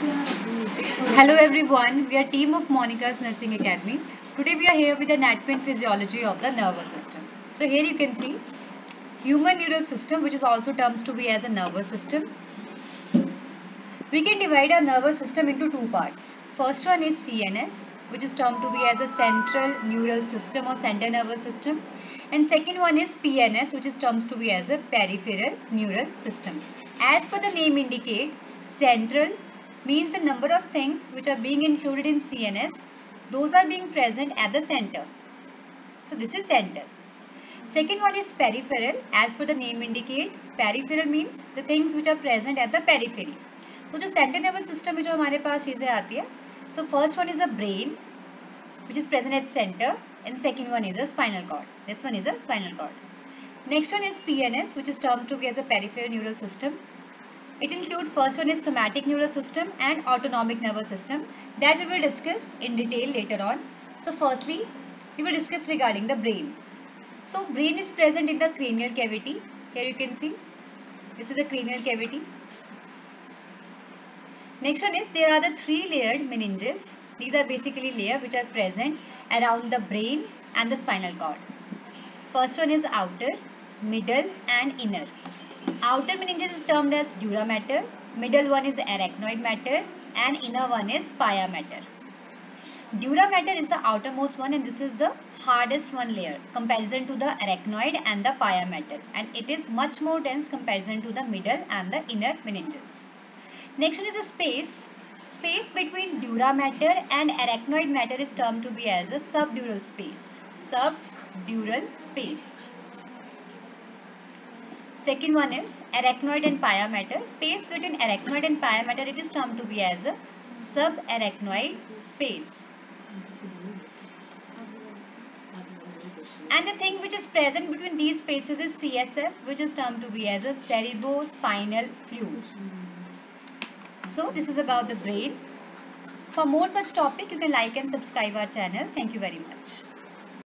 Hello everyone, we are team of Monika's Nursing Academy. Today we are here with the anatomy physiology of the nervous system. So here you can see human neural system which is also terms to be as a nervous system. We can divide our nervous system into two parts. First one is CNS which is termed to be as a central neural system or central nervous system and second one is PNS which is termed to be as a peripheral neural system. As per the name indicate central means the number of things which are being included in CNS, those are being present at the center. So this is center. Second one is peripheral. As per the name indicate, peripheral means the things which are present at the periphery. तो जो central nervous system में जो हमारे पास चीज़ें आती है so first one is a brain which is present at center and second one is a spinal cord. This one is a spinal cord. Next one is PNS which is termed to be as a peripheral neural system. It includes first one is somatic neural system and autonomic nervous system that we will discuss in detail later on. So firstly, we will discuss regarding the brain. So brain is present in the cranial cavity. Here you can see this is a cranial cavity. Next one is there are the three layered meninges. These are basically layer which are present around the brain and the spinal cord. First one is outer, middle and inner. Outer meninges is termed as dura mater, middle one is arachnoid mater and inner one is pia mater. Dura mater is the outermost one and this is the hardest one layer comparison to the arachnoid and the pia mater and it is much more dense comparison to the middle and the inner meninges. Next one is a space. Space between dura mater and arachnoid mater is termed to be as a subdural space. Subdural space. Second one is arachnoid and pia mater. Space between arachnoid and pia mater it is termed to be as a subarachnoid space. And the thing which is present between these spaces is CSF which is termed to be as a cerebrospinal fluid. So this is about the brain. For more such topic you can like and subscribe our channel. Thank you very much.